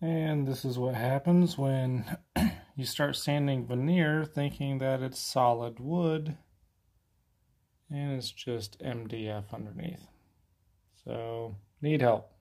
And this is what happens when you start sanding veneer thinking that it's solid wood and it's just MDF underneath. So, need help.